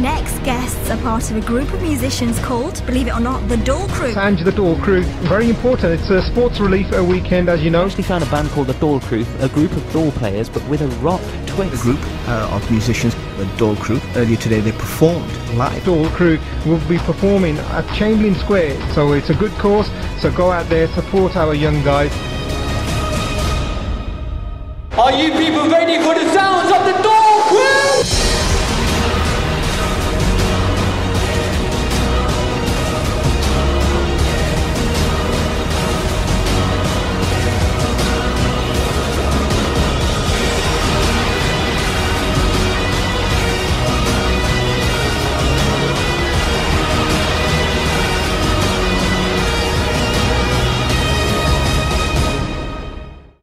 guests are part of a group of musicians called, believe it or not, the Dhol Crew. Sanj the Dhol Crew, very important. It's a sports relief a weekend, as you know. I actually found a band called the Dhol Crew, a group of dhol players, but with a rock twist. A group uh, of musicians, the Dhol Crew. Earlier today, they performed live. Dhol Crew will be performing at Chamberlain Square, so it's a good cause. So go out there, support our young guys. Are you people ready for the sounds of the Dhol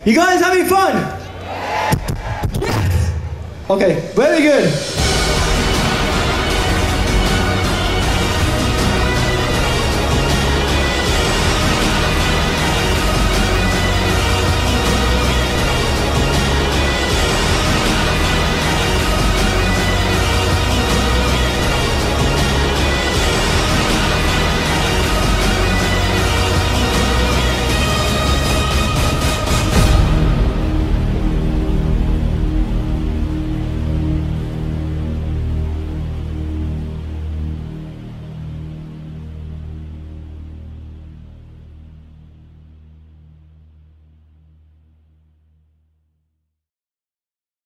You guys having fun? Yes. Okay, very good.